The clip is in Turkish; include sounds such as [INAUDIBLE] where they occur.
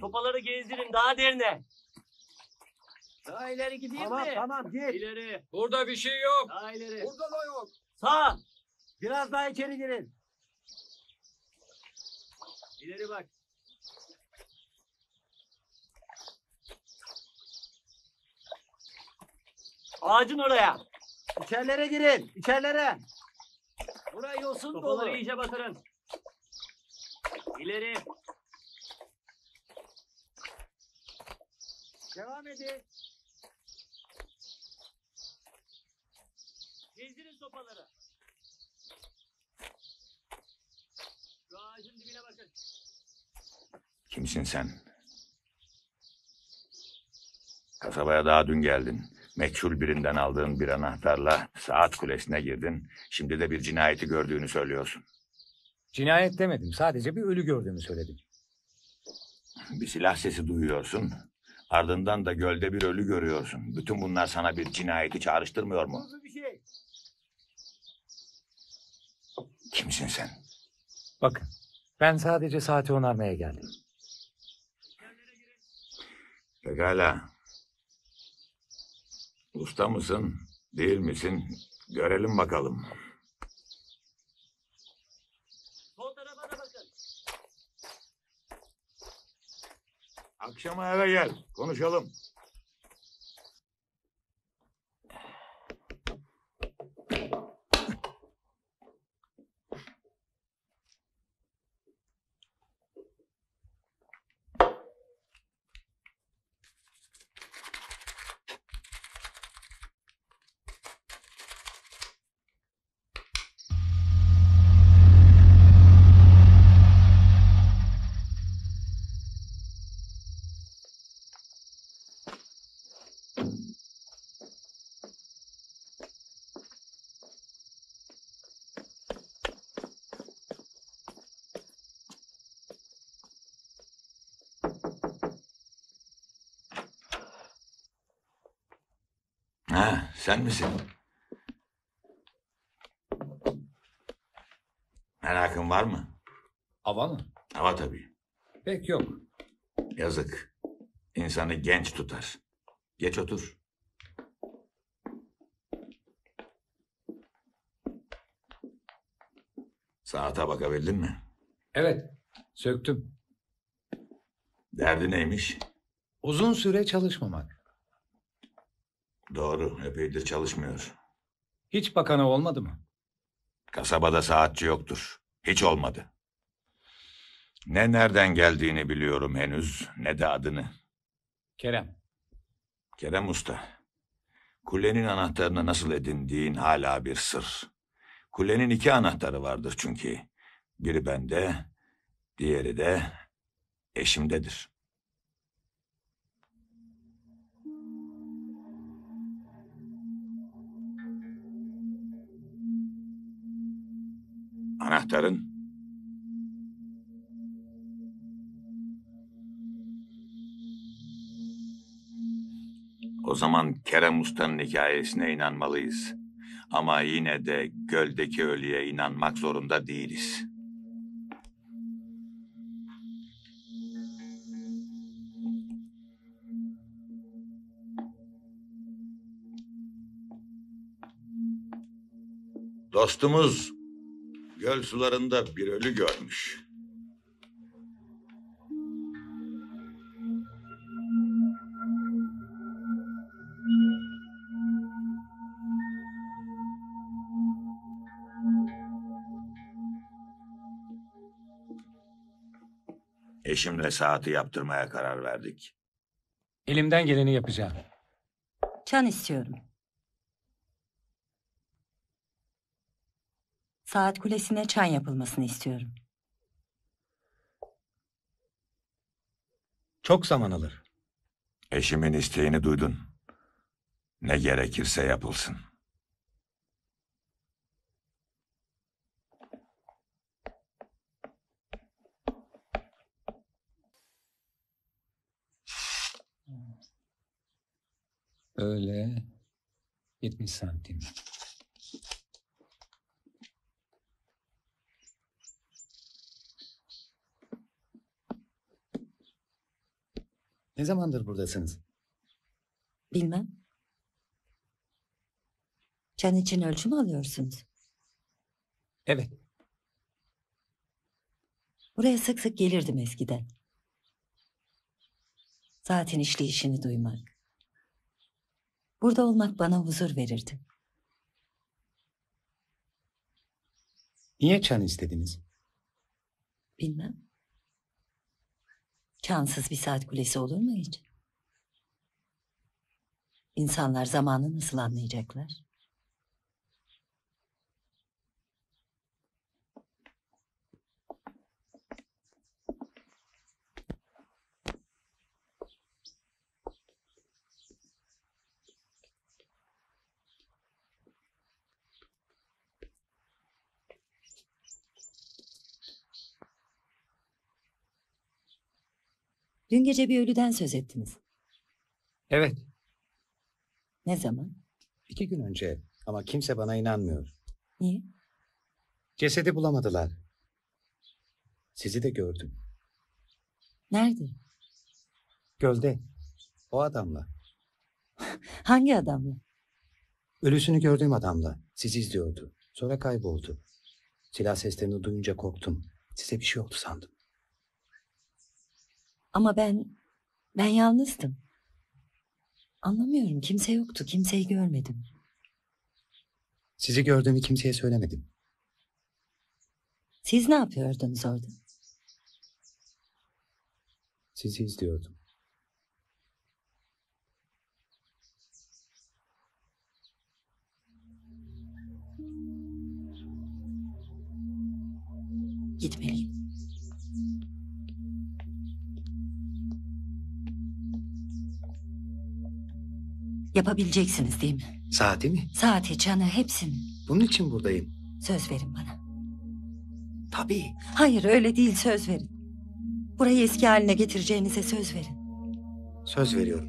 Sopaları gezdirin daha derine. Daha ileri gideyim Tamam mi? tamam git. İleri. Burada bir şey yok. Daha ileri. Burada da yok. Sağ. Biraz daha içeri girin. İleri bak. Ağacın oraya. İçerilere girin. İçerilere. Burayı yosun dolu. Sopaları iyice batırın. İleri. Devam edin. Gezdirin sopaları. Şu ağacın dibine bakın. Kimsin sen? Kasabaya daha dün geldin. Meçhul birinden aldığın bir anahtarla saat kulesine girdin. Şimdi de bir cinayeti gördüğünü söylüyorsun. Cinayet demedim. Sadece bir ölü gördüğümü söyledim. Bir silah sesi duyuyorsun. Ardından da gölde bir ölü görüyorsun. Bütün bunlar sana bir cinayeti çağrıştırmıyor mu? Bir şey. Kimsin sen? Bakın. Ben sadece saati onarmaya geldim. Pekala. Usta mısın, değil misin? Görelim bakalım. Sol tarafa da bakın. Akşama eve gel, konuşalım. Ha, sen misin? Merakın var mı? Hava mı? Hava tabii. Pek yok. Yazık. İnsanı genç tutar. Geç otur. Saate bakabildin mi? Evet. Söktüm. Derdi neymiş? Uzun süre çalışmamak. Doğru, epeydir çalışmıyor. Hiç bakanı olmadı mı? Kasabada saatçi yoktur. Hiç olmadı. Ne nereden geldiğini biliyorum henüz, ne de adını. Kerem. Kerem Usta, kulenin anahtarını nasıl edindiğin hala bir sır. Kulenin iki anahtarı vardır çünkü. Biri bende, diğeri de eşimdedir. Anahtarın O zaman Kerem Usta'nın hikayesine inanmalıyız. Ama yine de göldeki ölüye inanmak zorunda değiliz. Dostumuz göl sularında bir ölü görmüş. Eşimle saati yaptırmaya karar verdik. Elimden geleni yapacağım. Çan istiyorum. Saat kulesine çan yapılmasını istiyorum. Çok zaman alır. Eşimin isteğini duydun. Ne gerekirse yapılsın. Öyle. 70 santim. Ne zamandır buradasınız? Bilmem. Çan için ölçü mü alıyorsunuz? Evet. Buraya sık sık gelirdim eskiden. Zaten işleyişini duymak. Burada olmak bana huzur verirdi. Niye çan istediniz? Bilmem. Çansız bir saat kulesi olur mu hiç? İnsanlar zamanı nasıl anlayacaklar? Dün gece bir ölüden söz ettiniz. Evet. Ne zaman? iki gün önce ama kimse bana inanmıyor. Niye? Cesedi bulamadılar. Sizi de gördüm. Nerede? Gölde. O adamla. [LAUGHS] Hangi adamla? Ölüsünü gördüğüm adamla. Sizi izliyordu. Sonra kayboldu. Silah seslerini duyunca korktum. Size bir şey oldu sandım. Ama ben, ben yalnızdım. Anlamıyorum. Kimse yoktu. Kimseyi görmedim. Sizi gördüğümü kimseye söylemedim. Siz ne yapıyordunuz orada? Sizi izliyordum. Gitmeliyim. Yapabileceksiniz değil mi? Saati mi? Saati, çanı, hepsini. Bunun için buradayım. Söz verin bana. Tabii. Hayır öyle değil söz verin. Burayı eski haline getireceğinize söz verin. Söz veriyorum.